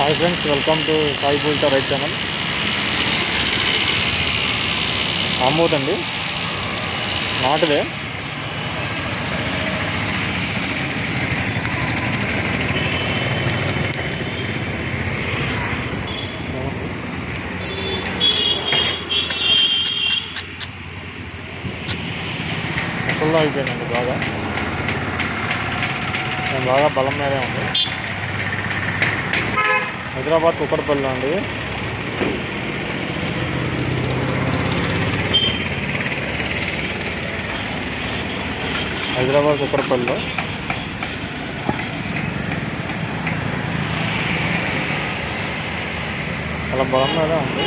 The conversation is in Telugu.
Hi friends welcome to Sai పూల్తా రైట్ ఛానల్ ఆమోద్ అండి నాటుదే అసలు అయిపోయిందండి బాగా. నేను బాగా బలం మీదే ఉంది. హైదరాబాద్ కుక్కడపల్లి అండి. హైదరాబాద్ కుక్కడపల్లిలో చాలా బలం మీద ఉంది